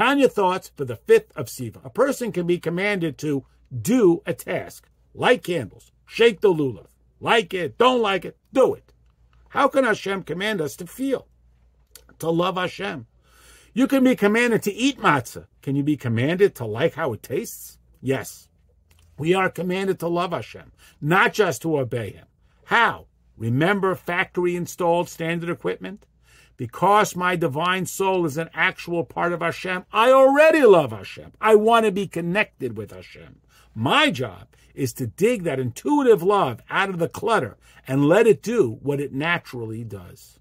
Tanya thoughts for the fifth of Sivan. A person can be commanded to do a task, light candles, shake the lulav, like it, don't like it, do it. How can Hashem command us to feel, to love Hashem? You can be commanded to eat matzah. Can you be commanded to like how it tastes? Yes. We are commanded to love Hashem, not just to obey Him. How? Remember factory installed standard equipment? Because my divine soul is an actual part of Hashem, I already love Hashem. I want to be connected with Hashem. My job is to dig that intuitive love out of the clutter and let it do what it naturally does.